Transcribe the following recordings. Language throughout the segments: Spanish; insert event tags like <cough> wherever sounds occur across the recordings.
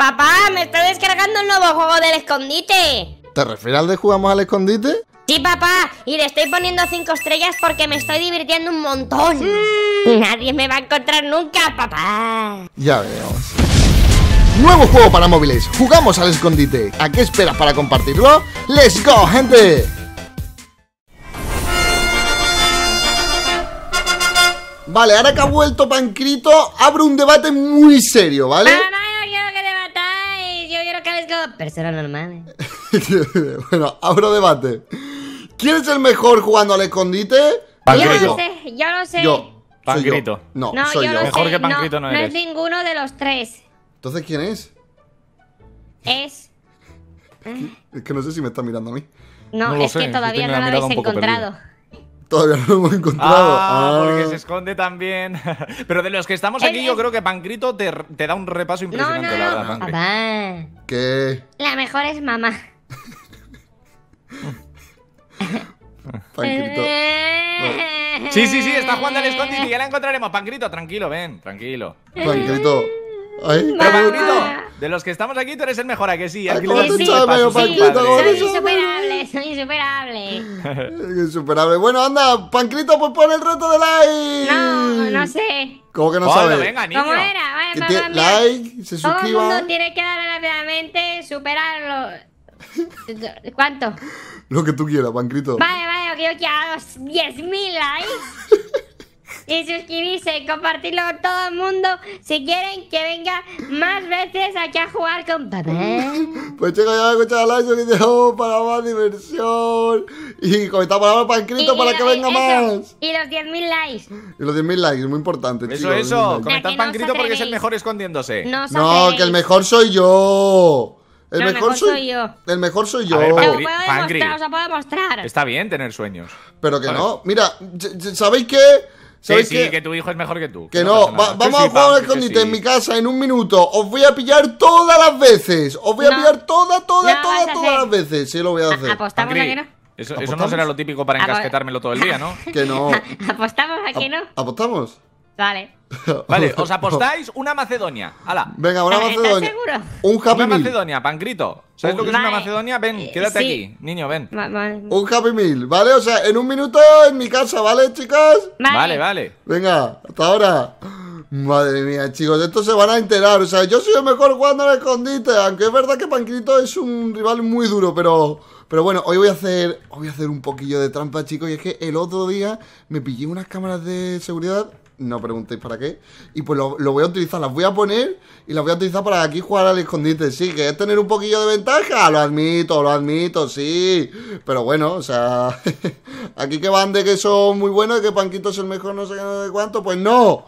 Papá, me estoy descargando el nuevo juego del escondite. ¿Te refieres al de jugamos al escondite? Sí, papá, y le estoy poniendo cinco estrellas porque me estoy divirtiendo un montón. Nadie me va a encontrar nunca, papá. Ya veremos. Nuevo juego para móviles. Jugamos al escondite. ¿A qué esperas para compartirlo? ¡Let's go, gente! Vale, ahora que ha vuelto Pancrito, abro un debate muy serio, ¿vale? Personas normales. <laughs> bueno, abro debate. ¿Quién es el mejor jugando al escondite? Yo Yo. lo sé, yo lo sé. Yo. Pancrito. yo. No, No, soy yo yo. lo Mejor sé. que Pancrito no no es eres. ninguno de los tres. Entonces, ¿quién es? Es... Es que no sé si me está mirando a mí. No, No lo es sé, que todavía no lo habéis encontrado. Todavía no lo hemos encontrado. Ah, porque Ah. se esconde también. <laughs> Pero de los que estamos Es- aquí, yo creo que Pancrito te, te da un repaso No, no, impresionante, la verdad, no. Pancri. Papá. ¿Qué? La mejor es mamá. <laughs> Pancrito. Sí, sí, sí, está jugando al escondite, ya la encontraremos. Pancrito, tranquilo, ven, tranquilo. Pancrito. Ay, Pero Mamá. Pancrito, de los que estamos aquí, tú eres el mejor, ¿a que sí? Aquí ¿cómo le a su Pancrito? padre. ¿Cómo te Soy insuperable, soy insuperable. <laughs> Insuperable. Bueno, anda, Pancrito, pues pon el reto de like. No, no sé. ¿Cómo que no Bueno, sabes? venga, niño. ¿Cómo era? Vale, mira. like, se Todo el suscriba. mundo tiene que dar rápidamente, superarlo. <laughs> ¿Cuánto? Lo que tú quieras, Pancrito. Vale, vale, que yo quiero los 10.000 likes. Y suscribirse, compartirlo con todo el mundo. Si quieren que venga más veces aquí a jugar con papá. <laughs> Pues chicos, ya me escuchado like, video para más diversión. Y comentamos ahora Pancrito Y- para que venga eso, más. Y los 10.000 likes. Y los 10.000 likes, muy importante, Eso, chicos. eso, 10.000 likes. comentad os Pancrito porque es el mejor escondiéndose. No, No, que el mejor soy yo. El No, mejor, mejor soy, soy yo. El mejor soy yo. A ver, puedo demostrar, os lo puedo demostrar. Está bien tener sueños. Pero que no. Mira, ¿sabéis qué? Sí, ¿Sabéis sí, qué? que tu hijo es mejor que tú. Que no, va- vamos Que a jugar al que escondite sí. en mi casa en un minuto. Os voy a pillar todas las veces. Os voy a No. pillar todas, todas, No todas, vas a todas las veces. Sí, lo voy a hacer. Apostamos a que no. Eso, eso no será lo típico para encasquetármelo todo el día, ¿no? Que no. <laughs> Apostamos a que no. Ap- ¿Apostamos? Vale. <laughs> Vale, os apostáis una Macedonia. ¡Hala! Venga, una ¿Estás Macedonia. seguro? Un Happy Una Meal. Macedonia, Pancrito. ¿Sabes lo que es una. Macedonia? Ven, quédate Sí. aquí. Niño, ven. Va- Un Happy Meal, ¿vale? O sea, en un minuto en mi casa, ¿vale, chicas? Vale, vale. Venga, hasta ahora. Madre mía, chicos, esto se van a enterar. O sea, yo soy el mejor jugando al escondite. Aunque es verdad que Panquito es un rival muy duro, pero. Pero bueno, hoy voy a hacer. Hoy voy a hacer un poquillo de trampa, chicos. Y es que el otro día me pillé unas cámaras de seguridad. No preguntéis para qué. Y pues lo, voy a utilizar. Las voy a poner y las voy a utilizar para aquí jugar al escondite. Sí, que es tener un poquillo de ventaja. Lo admito, lo admito, sí. Pero bueno, o sea. <laughs> aquí que van de que son muy buenos que Panquito es el mejor, no sé qué, no sé cuánto. Pues no.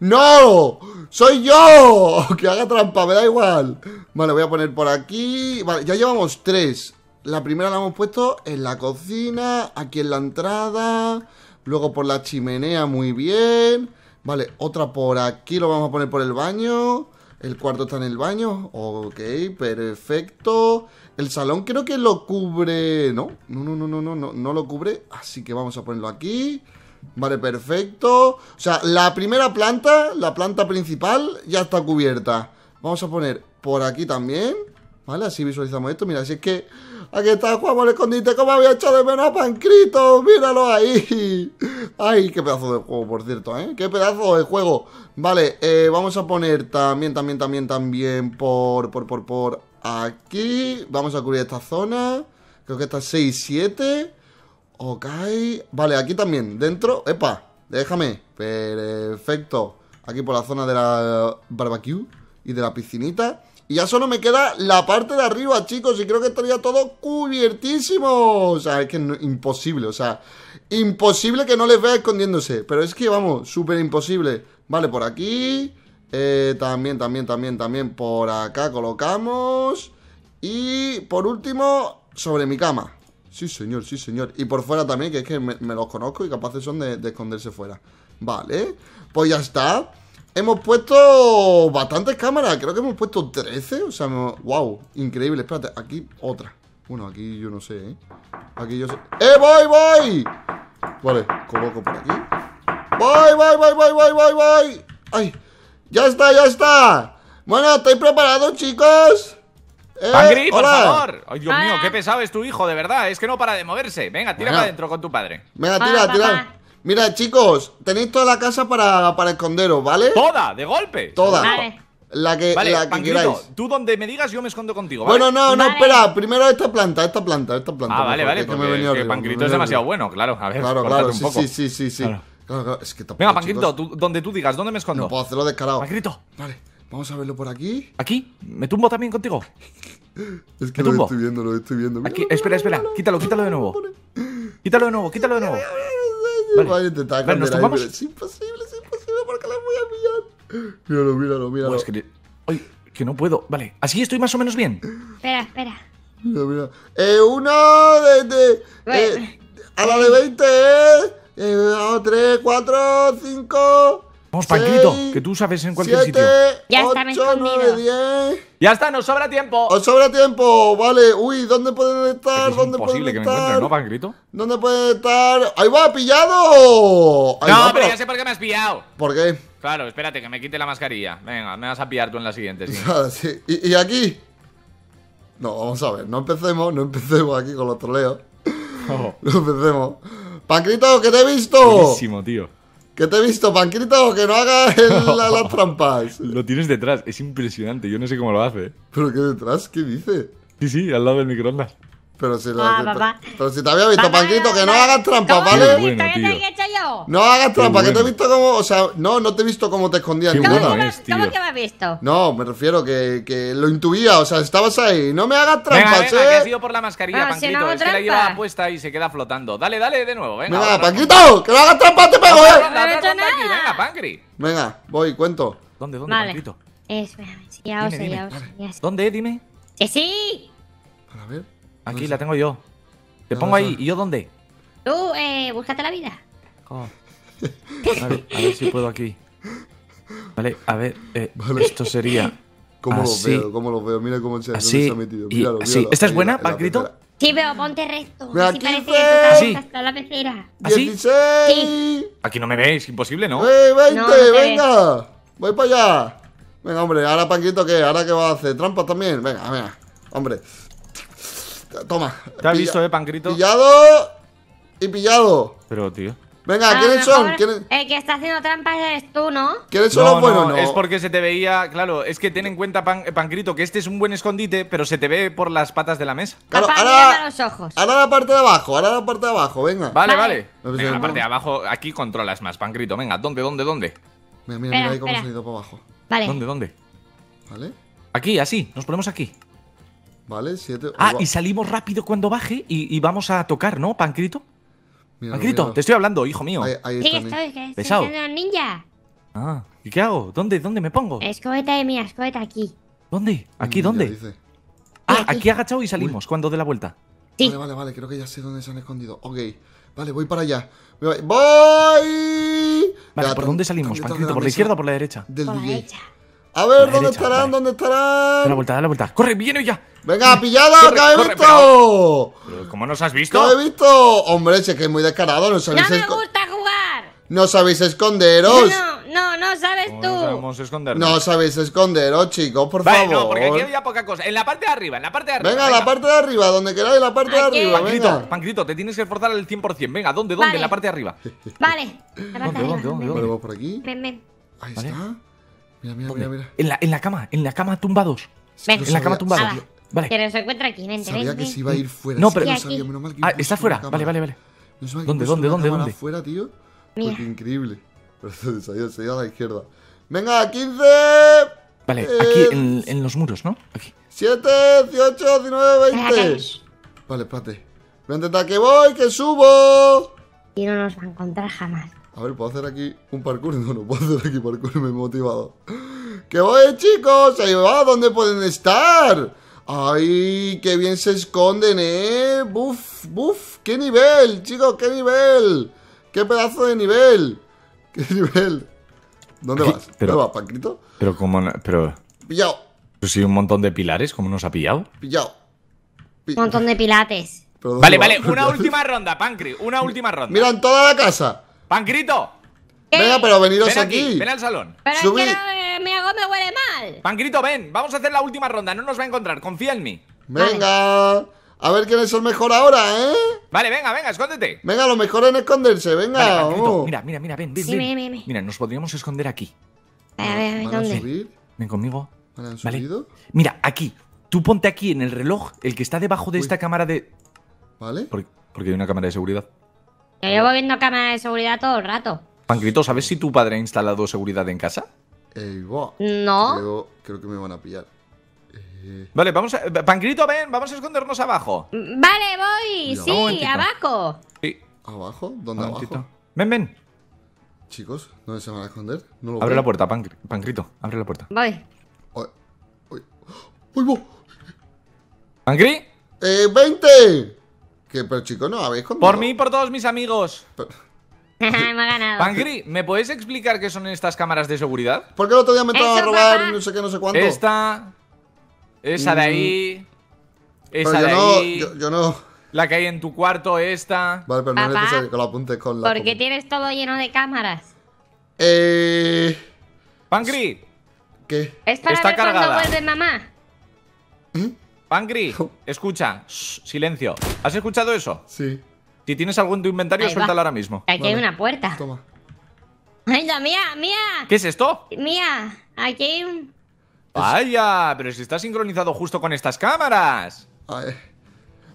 ¡No! ¡Soy yo! <laughs> Que haga trampa, me da igual. Vale, voy a poner por aquí. Vale, ya llevamos tres. La primera la hemos puesto en la cocina, aquí en la entrada. Luego por la chimenea, muy bien. Vale, otra por aquí, lo vamos a poner por el baño. El cuarto está en el baño. Ok, perfecto. El salón creo que lo cubre. No, no, no, no, no, no, no, lo cubre. Así que vamos a ponerlo aquí. Vale, perfecto. O sea, la primera planta, la planta principal, ya está cubierta. Vamos a poner por aquí también. ¿Vale? Así visualizamos esto. Mira, si es que aquí está Juan al escondite. ¿Cómo había echado de menos a Pancrito? Míralo ahí. Ay, qué pedazo de juego, por cierto, ¿eh? Qué pedazo de juego. Vale, eh, vamos a poner también, también, también, también por, por, por, por aquí. Vamos a cubrir esta zona. Creo que está 6, 7. Ok. Vale, aquí también. Dentro. Epa, déjame. Perfecto. Aquí por la zona de la barbecue y de la piscinita. Y ya solo me queda la parte de arriba, chicos. Y creo que estaría todo cubiertísimo. O sea, es que no- imposible. O sea, imposible que no les vea escondiéndose. Pero es que, vamos, súper imposible. Vale, por aquí. Eh, también, también, también, también. Por acá colocamos. Y por último, sobre mi cama. Sí, señor, sí, señor. Y por fuera también, que es que me, los conozco y capaces son de esconderse fuera. Vale, pues ya está. Hemos puesto bastantes cámaras. Creo que hemos puesto 13. O sea, no- wow, increíble. Espérate, aquí otra. Bueno, aquí yo no sé, ¿eh? Aquí yo sé. ¡Eh, voy, voy! Vale, coloco por aquí. ¡Voy, voy, voy, voy, voy, voy, voy! ¡Ay! ¡Ya está, ya está! Bueno, ¿estáis preparados, chicos? ¿Eh? Pangri, por hola. favor. Ay, Dios mío, qué pesado es tu hijo, de verdad. Es que no para de moverse. Venga, tira Bueno. para adentro con tu padre. Venga, tira, tira. Mira, chicos, tenéis toda la casa para, para esconderos, ¿vale? ¡Toda! ¡De golpe! Toda. Vale. La que, Vale, la que queráis. tú donde me digas yo me escondo contigo, ¿vale? Bueno, no, no, Vale. espera. Primero esta planta, esta planta, esta planta. Ah, vale, vale, porque me he venido es que arriba, venido es demasiado bueno, claro. A ver, Claro, claro, un sí, poco. sí, sí, sí, sí. Claro. Claro, claro, es que tampoco, Venga, tú- donde tú digas, ¿dónde me escondo? No puedo hacerlo descarado. Pangrito, Vale, vamos a verlo por aquí. ¿aquí? ¿Me tumbo también contigo? Es que ¿Me lo tumbo? estoy viendo, lo estoy viendo. Aquí, espera, espera, quítalo, quítalo de nuevo. Quítalo de nuevo, quítalo de nuevo. Vale. Voy a intentar Vale, ¿nos esconder ahí, es imposible, es imposible porque la voy a pillar. Míralo, míralo, míralo. Pues que, ay, que no puedo. Vale, así estoy más o menos bien. Espera, espera. Mira, mira. Eh, uno de. de Bueno. eh, a la de 20, ¿eh? eh a 3, 4, 5. Vamos, Pangrito, que tú sabes en cualquier sitio. Ya está, me he 8, 9, escondido. 10. Ya está, nos sobra tiempo. Os sobra tiempo, vale. Uy, ¿dónde pueden estar? Es ¿Dónde imposible que me encuentres, estar? ¿no, Pangrito? ¿Dónde pueden estar? ¡Ahí va, pillado! Ahí No, va, pero ya sé por qué me has pillado. ¿Por qué? Claro, espérate, que me quite la mascarilla. Venga, me vas a pillar tú en la siguiente, sí. <laughs> Ah, sí. ¿Y, y aquí? No, vamos a ver, no empecemos, no empecemos aquí con los troleos. Oh, No empecemos. Pancrito, que te he visto. buenísimo, tío. Que te he visto, Pancrito, que no hagas la- <laughs> las trampas. Lo tienes detrás, es impresionante. Yo no sé cómo lo hace. ¿Pero qué detrás? ¿Qué dice? Sí, sí, al lado del microondas. Pero si, Ah, la- papá. pero si te había visto, Papá, que no hagas trampas, ¿Cómo ¿vale? Bueno. No hagas trampas, que te he visto como. O sea, no, no te he visto cómo te escondías ¿Cómo, es. ¿Cómo que me has visto? No, me refiero que, que lo intuía, o sea, estabas ahí. No me hagas Venga, trampas, venga, que ha eh. sido por la mascarilla, Bueno, si Pangrito. no hago es que la trampa. lleva puesta y se queda flotando. Dale, dale de nuevo, venga. Venga, que no hagas trampas, te pego, eh. ronda, No he otra hecho ronda aquí, nada. Venga, Pangri. Venga, voy, cuento. ¿Dónde, dónde? Espera, sí, ya os sé, ya os sé. ¿Dónde, dime? ¡Que sí! A ver. Aquí la tengo yo. Te ¿Dónde pongo ahí. ¿Y yo dónde? Tú, eh, búscate la vida. Vale, a ver si puedo aquí. Vale, a ver, eh, Vale. esto sería. ¿Cómo así, veo? ¿Cómo los veo? Mira cómo se, dónde Así, se ha metido. y Míralo, así. míralo. ¿Esta es buena, pecera. Sí, pero ponte recto. Mira, Así parece que 15. tú estás Sí. hasta la pecera. ¿Así? 16. Aquí no me veis, imposible, ¿no? ¡Eh, 20! No, no ¡Venga! Voy para allá. Venga, hombre, ahora Panquito, ¿qué? ¿Ahora qué va a hacer? ¿Trampas también? Venga, venga. Hombre. Toma. ¿Te has visto, eh, Pancrito? Pillado y pillado. Pero, tío. Venga, ¿quiénes son? ¿Quiénes, El que está haciendo trampas eres tú, ¿no? ¿quiénes son No, los buenos? no, No, es porque se te veía, claro, es que ten en cuenta, Pan- eh, Pancrito, que este es un buen escondite, pero se te ve por las patas de la mesa. Claro, Papá, ahora- los ojos. Ahora la parte de abajo, ahora la parte de abajo, venga. Vale, Vale. Venga, la parte de abajo, aquí controlas más, Pancrito. Venga, ¿dónde, dónde, dónde? Mira, mira, Espera, mira ahí cómo se ha ido para abajo. Vale. ¿Dónde, dónde? ¿Vale? Aquí, así, nos ponemos aquí. Vale, siete. Ah, y salimos rápido cuando baje y, y vamos a tocar, ¿no, Pancrito? Míralo, Pancrito, míralo. te estoy hablando, hijo mío. Ahí, ahí Sí, está. que estoy, estoy ninja. Ah, ¿y qué hago? ¿Dónde, dónde me pongo? Escobeta de mía, escobeta aquí. ¿Dónde? ¿Aquí Ninja, dónde? dice. Ah, Aquí. aquí agachado y salimos cuando dé la vuelta. Sí. Vale, vale, vale, creo que ya sé dónde se han escondido. Ok, vale, voy para allá. Voy. ¡Voy! Vale, ¿por dónde salimos, Pancrito? ¿Por la izquierda o por la derecha? Del Por la derecha. A ver, ¿dónde derecha, estarán? vale. ¿Dónde Da la estarán? vuelta, da la vuelta. ¡Corre, viene ya! Venga, pillado, Corre, que he visto. Pero, ¿Cómo nos has ¿Qué visto? he visto? Hombre, si es que es muy descarado, no ¡No sabéis, me esco- gusta jugar! no sabéis esconderos. No, no, no sabes ¿Cómo tú. no sabemos escondernos? No sabéis esconderos, chicos, por Vale, favor. no, porque aquí había poca cosa. En la parte de arriba, en la parte de arriba. Venga, la parte de arriba, donde queráis, la parte de arriba, Pancrito, venga. Pancrito, te tienes que esforzar al 100%. Venga, ¿dónde, dónde? Vale. En la parte de arriba. Vale. La parte de ¿Dónde, arriba, dónde, dónde, Vale, vamos por aquí. Ven, ven. Ahí está. Mira, mira, mira, mira. En la, en la cama, en la cama tumbados. Ven. En la cama tumbados. Ala. Vale. Que nos encuentra aquí, ven, Sabía que se iba a ir fuera. No, sí pero- lo Aquí. sabía, menos mal que Ah, está fuera. Vale, vale, vale. Menos mal que ¿Dónde, dónde, dónde, dónde? fuera, tío. Mira. Porque increíble. <laughs> Pero se ha ido, se ha ido a la izquierda. Venga, 15, Vale, Eh, aquí en, en los muros, ¿no? Aquí. 7, 18, 19, Espera, 20. que- Vale, espérate. Voy a intentar que voy, que subo. Y no nos va a encontrar jamás. A ver, ¿puedo hacer aquí un parkour? <laughs> No, no puedo hacer aquí parkour, me he motivado. ¡Que voy, chicos! ¡Ahí va! ¿Dónde pueden estar? ¡Ay, qué bien se esconden, eh! ¡Buf, buf! ¡Qué nivel, chicos! ¡Qué nivel! ¡Qué pedazo de nivel! <laughs> ¡Qué nivel! ¿Dónde vas? pero- ¿Dónde vas, Pancrito? Pero como no- pero Pillado, pues sí un montón de pilares, ¿cómo nos ha pillado? pillado. Pi- Un montón de pilates. ¿Pero dónde Vale, vale, una <laughs> última ronda, Pancri, una última ronda. Mira en toda la casa. Pancrito, ¿Qué? Venga, pero veniros ven aquí, aquí. ven al salón. Pero es que no, que mi me huele mal. Pancrito, ven, vamos a hacer la última ronda, no nos va a encontrar, confía en mí. Venga. A ver quién es el mejor ahora, ¿eh? Vale, venga, venga, escóndete. Venga, lo mejor en esconderse, venga. Vale, Pancrito, mira, mira, mira, ven, ven, Sí, ven. ven. Mira, nos podríamos esconder aquí. A ver, a ver, ¿Van a ¿dónde? subir? Ven conmigo. ¿Van a Vale. subido? Mira, aquí. Tú ponte aquí en el reloj, el que está debajo de esta cámara de. ¿Vale? Por- Porque hay una cámara de seguridad. Yo llevo viendo cámaras de seguridad todo el rato. Pancrito, ¿sabes si tu padre ha instalado seguridad en casa? Ey, buah. No. Creo, creo que me van a pillar. Eh, Vale, vamos a. Pancrito, ven, vamos a escondernos abajo. Vale, voy. Sí, abajo. Sí. ¿Abajo? ¿Dónde abajo? Ven, ven. Chicos, ¿dónde se van a esconder? No lo Abre veo. la puerta, Pancri- Pancrito. Abre la puerta. Voy. Ay, ay. ¡Uy, bo! ¿Pancri? ¡Eh, 20! Que, pero chicos, no habéis escondido. Por mí y por todos mis amigos. Pero- <laughs> me ha ganado. Pancri, ¿me puedes explicar qué son estas cámaras de seguridad? ¿Por qué el otro día me entraron a robar papá. no sé qué, no sé cuánto? Esta. Esa de ahí. Pero Esa yo de no, ahí. yo, yo no. La que hay en tu cuarto, esta. Vale, pero no es Papá, necesario que lo apuntes con la. Porque tienes todo lleno de cámaras. Eh. Pancri, ¿Qué? Es para Está ver cargada. vuelve mamá. Pancri, <laughs> escucha. Shh, silencio. ¿Has escuchado eso? Sí. Si tienes algo en tu inventario, Ahí va. suéltalo ahora mismo. Aquí hay Vale. una puerta. Toma. Ay, la mía, mía. ¿Qué es esto? Mía, aquí hay un... Vaya, pero si está sincronizado justo con estas cámaras. Ay.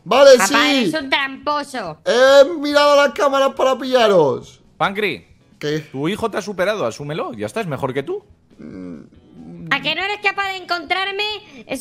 Vale, Papá, sí. eres un tramposo. He mirado las cámaras para pillaros. Pancri, ¿Qué? tu hijo te ha superado, asúmelo. Ya está, es mejor que tú. ¿A que no eres capaz de encontrarme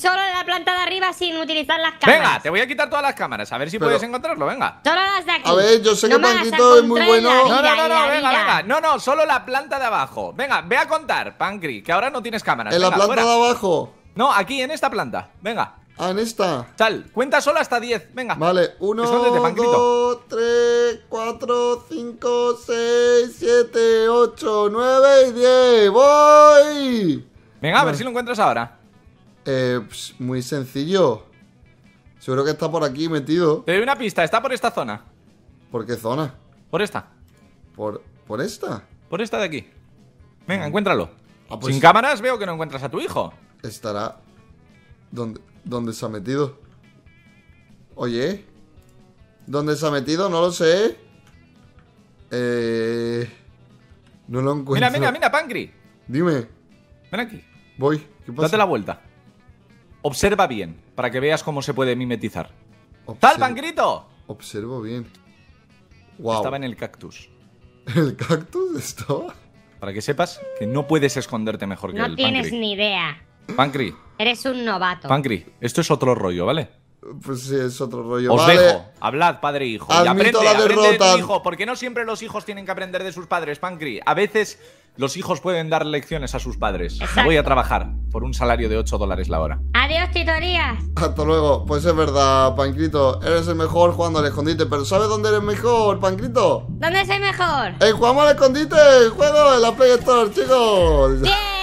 solo en la planta de arriba sin utilizar las cámaras? Venga, te voy a quitar todas las cámaras, a ver si Pero- puedes encontrarlo, venga. Solo las de aquí. A ver, yo sé no que Panquito es muy la bueno. No, vida, no, no, no, la venga, vida. venga. No, no, solo la planta de abajo. Venga, ve a contar, Pancri, que ahora no tienes cámaras. En la Venga, planta fuera. de abajo. No, aquí, en esta planta. Venga, Ah, en esta. sal, cuenta solo hasta 10. Venga. Vale, 1, Escóndete, Panquito. 2, 3, 4, 5, 6, 7, 8, 9 y 10. ¡Voy! Venga, a ver si lo encuentras ahora. Eh, pues, muy sencillo. Seguro que está por aquí metido. Te doy una pista, está por esta zona. ¿Por qué zona? Por esta. ¿Por, por esta? Por esta de aquí. Venga, encuéntralo. Ah, pues- Sin cámaras veo que no encuentras a tu hijo. Estará. ¿Dónde, ¿Dónde se ha metido? Oye. ¿Dónde se ha metido? No lo sé. Eh. No lo encuentro. Mira, mira, mira, Pancri. Dime. Ven aquí. Voy. ¿Qué pasa? Date la vuelta. Observa bien, para que veas cómo se puede mimetizar. Observo- ¡Tal, Pancrito! Observo bien. Wow. Estaba en el cactus. <laughs> ¿El cactus estaba? Para que sepas que no puedes esconderte mejor que No él, tienes Pancri. ni idea. Pancri, Eres un novato. Pancri, esto es otro rollo, ¿vale? Pues sí, es otro rollo. Os vale. dejo. Hablad, padre e hijo. y Admito aprende, la aprende de tu derrota. hijo. Porque no siempre los hijos tienen que aprender de sus padres, Pancri. A veces los hijos pueden dar lecciones a sus padres. Exacto. voy a trabajar por un salario de 8 dólares la hora. Adiós, titorías. Hasta luego. Pues es verdad, Pancrito. Eres el mejor jugando al escondite. Pero ¿sabes dónde eres mejor, Pancrito? ¿Dónde soy mejor? En jugamos al escondite. Juego en la Play Store, chicos. ¡Bien!